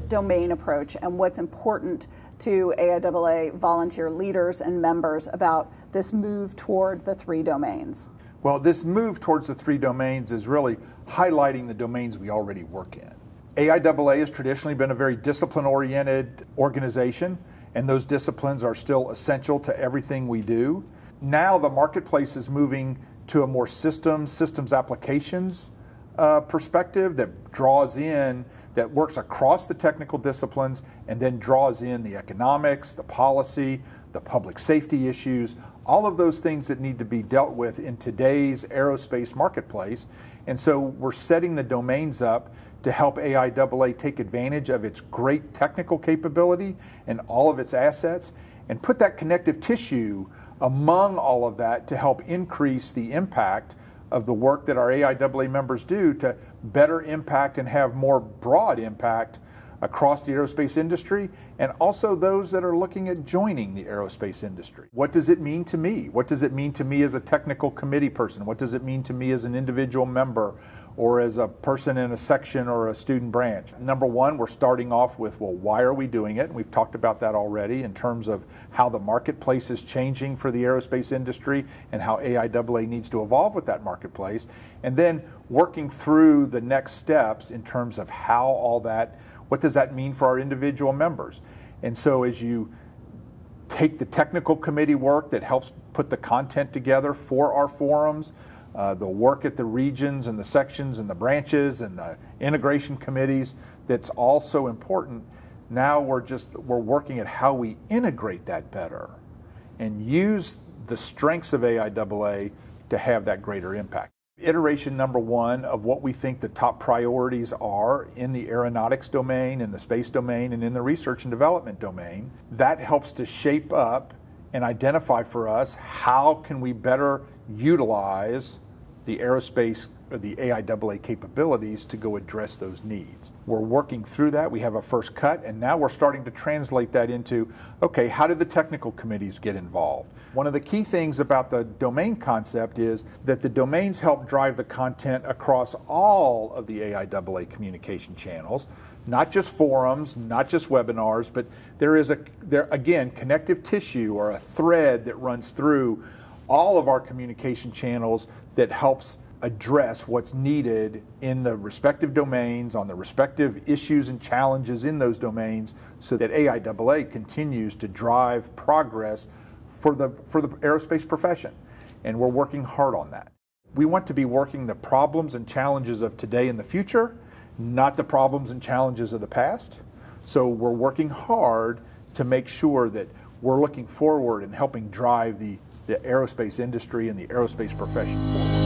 domain approach and what's important to AIAA volunteer leaders and members about this move toward the three domains? Well, this move towards the three domains is really highlighting the domains we already work in. AIAA has traditionally been a very discipline oriented organization, and those disciplines are still essential to everything we do. Now, the marketplace is moving to a more systems, systems applications uh, perspective that draws in, that works across the technical disciplines, and then draws in the economics, the policy, the public safety issues, all of those things that need to be dealt with in today's aerospace marketplace. And so we're setting the domains up to help AIAA take advantage of its great technical capability and all of its assets and put that connective tissue among all of that to help increase the impact of the work that our AIAA members do to better impact and have more broad impact across the aerospace industry and also those that are looking at joining the aerospace industry. What does it mean to me? What does it mean to me as a technical committee person? What does it mean to me as an individual member or as a person in a section or a student branch? Number one, we're starting off with, well, why are we doing it? And we've talked about that already in terms of how the marketplace is changing for the aerospace industry and how AIAA needs to evolve with that marketplace. And then working through the next steps in terms of how all that what does that mean for our individual members? And so as you take the technical committee work that helps put the content together for our forums, uh, the work at the regions and the sections and the branches and the integration committees that's also important. Now we're just we're working at how we integrate that better and use the strengths of AIAA to have that greater impact. Iteration number one of what we think the top priorities are in the aeronautics domain, in the space domain, and in the research and development domain. That helps to shape up and identify for us how can we better utilize the aerospace or the AIAA capabilities to go address those needs. We're working through that. We have a first cut, and now we're starting to translate that into okay, how do the technical committees get involved? One of the key things about the domain concept is that the domains help drive the content across all of the AIAA communication channels, not just forums, not just webinars, but there is a there again connective tissue or a thread that runs through all of our communication channels that helps address what's needed in the respective domains on the respective issues and challenges in those domains so that AIAA continues to drive progress for the, for the aerospace profession. And we're working hard on that. We want to be working the problems and challenges of today and the future, not the problems and challenges of the past. So we're working hard to make sure that we're looking forward and helping drive the, the aerospace industry and the aerospace profession forward.